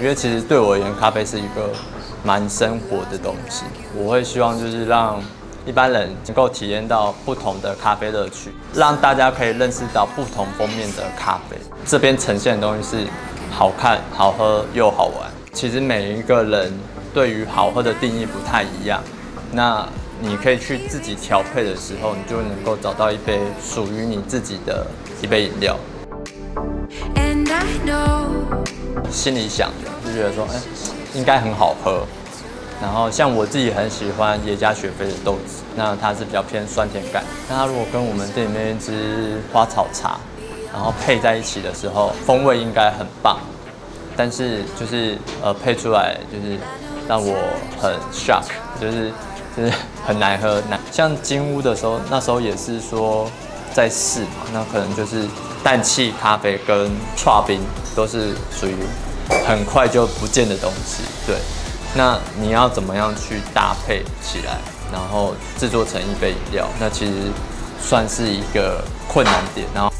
因为其实对我而言，咖啡是一个蛮生活的东西。我会希望就是让一般人能够体验到不同的咖啡乐趣，让大家可以认识到不同封面的咖啡。这边呈现的东西是好看、好喝又好玩。其实每一个人对于好喝的定义不太一样，那你可以去自己调配的时候，你就能够找到一杯属于你自己的一杯饮料。心里想的就觉得说，哎，应该很好喝。然后像我自己很喜欢耶加雪菲的豆子，那它是比较偏酸甜感。那它如果跟我们店里面一支花草茶，然后配在一起的时候，风味应该很棒。但是就是呃配出来就是让我很 shock，就是就是很难喝。难像金屋的时候，那时候也是说在试嘛，那可能就是氮气咖啡跟刨冰都是属于很快就不见的东西。对，那你要怎么样去搭配起来，然后制作成一杯饮料，那其实算是一个困难点。然后。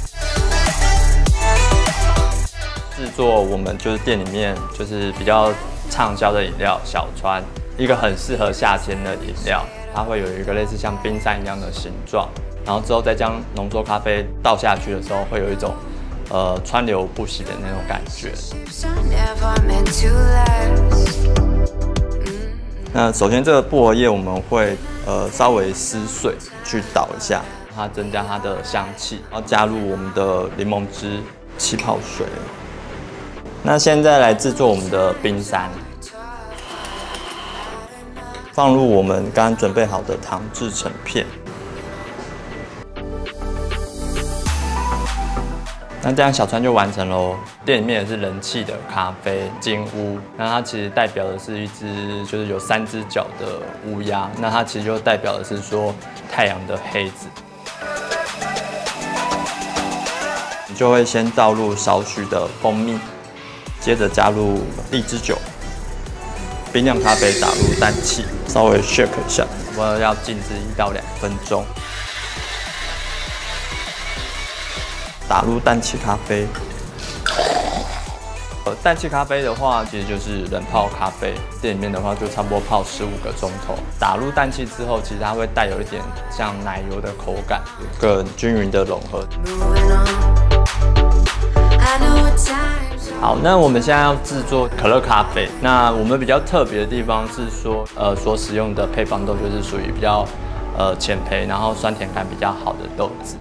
制作我们就是店里面就是比较畅销的饮料小川，一个很适合夏天的饮料，它会有一个类似像冰山一样的形状，然后之后再将浓缩咖啡倒下去的时候，会有一种呃川流不息的那种感觉。那首先这个薄荷叶我们会呃稍微撕碎去捣一下，它增加它的香气，然后加入我们的柠檬汁、气泡水。那现在来制作我们的冰山，放入我们刚准备好的糖制成片。那这样小川就完成喽。店里面也是人气的咖啡金乌，那它其实代表的是一只就是有三只脚的乌鸦，那它其实就代表的是说太阳的黑子。你就会先倒入少许的蜂蜜。接着加入荔枝酒、冰酿咖啡，打入氮气，稍微 shake 一下，我要静置一到两分钟。打入氮气咖啡，呃，氮气咖啡的话，其实就是冷泡咖啡。店里面的话，就差不多泡十五个钟头。打入氮气之后，其实它会带有一点像奶油的口感，更均匀的融合。好，那我们现在要制作可乐咖啡。那我们比较特别的地方是说，呃，所使用的配方豆就是属于比较呃浅焙，然后酸甜感比较好的豆子。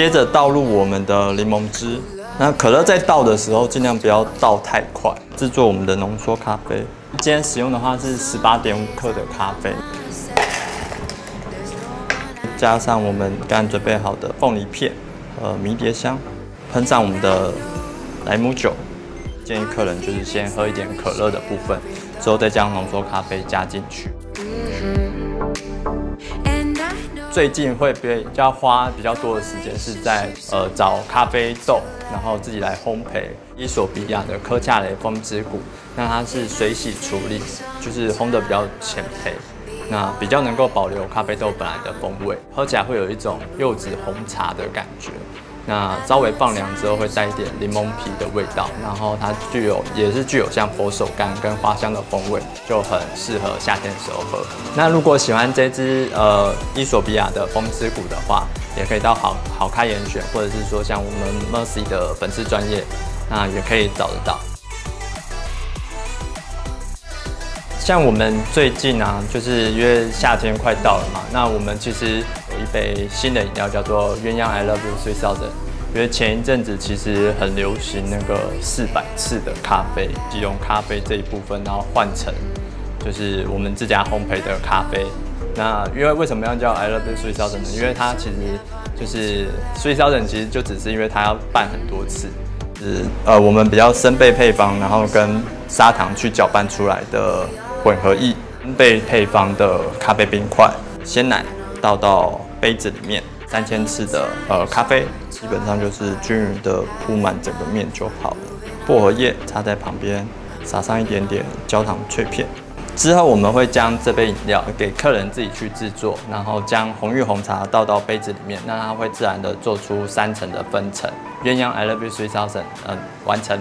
接着倒入我们的柠檬汁。那可乐在倒的时候，尽量不要倒太快。制作我们的浓缩咖啡，今天使用的话是十八点五克的咖啡。加上我们刚准备好的凤梨片，呃，迷迭香，喷上我们的莱姆酒。建议客人就是先喝一点可乐的部分，之后再将浓缩咖啡加进去。最近会比较花比较多的时间是在呃找咖啡豆，然后自己来烘焙。伊索比亚的科恰雷风之谷，那它是水洗处理，就是烘的比较浅焙。那比较能够保留咖啡豆本来的风味，喝起来会有一种柚子红茶的感觉。那稍微放凉之后会带一点柠檬皮的味道，然后它具有也是具有像佛手柑跟花香的风味，就很适合夏天的时候喝。那如果喜欢这支呃伊索比亚的风之谷的话，也可以到好好开严选，或者是说像我们 Mercy 的粉丝专业，那也可以找得到。像我们最近啊，就是因为夏天快到了嘛，那我们其实一杯新的饮料叫做鸳鸯 I Love You Three Thousand。因为前一阵子其实很流行那个四百次的咖啡，即用咖啡这一部分，然后换成就是我们自家烘焙的咖啡。那因为为什么要叫 I Love You Three Thousand 呢？因为它其实就是 Three Thousand，其实就只是因为它要拌很多次，是呃我们比较生焙配方，然后跟砂糖去搅拌出来的。混合液被配方的咖啡冰块，鲜奶倒到杯子里面，三千次的呃咖啡，基本上就是均匀的铺满整个面就好了。薄荷叶插在旁边，撒上一点点焦糖脆片，之后我们会将这杯饮料给客人自己去制作，然后将红玉红茶倒到杯子里面，那它会自然的做出三层的分层。鸳鸯 I love you three thousand，嗯，完成。